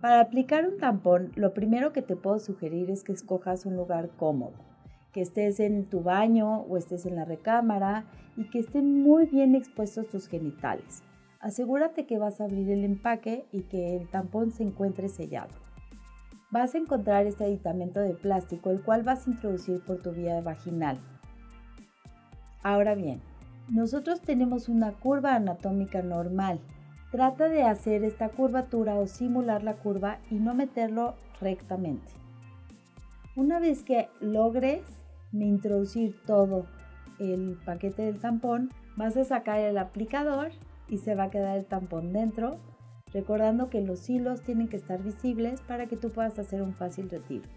Para aplicar un tampón, lo primero que te puedo sugerir es que escojas un lugar cómodo, que estés en tu baño o estés en la recámara y que estén muy bien expuestos tus genitales. Asegúrate que vas a abrir el empaque y que el tampón se encuentre sellado. Vas a encontrar este aditamento de plástico el cual vas a introducir por tu vía vaginal. Ahora bien, nosotros tenemos una curva anatómica normal Trata de hacer esta curvatura o simular la curva y no meterlo rectamente. Una vez que logres introducir todo el paquete del tampón, vas a sacar el aplicador y se va a quedar el tampón dentro, recordando que los hilos tienen que estar visibles para que tú puedas hacer un fácil retiro.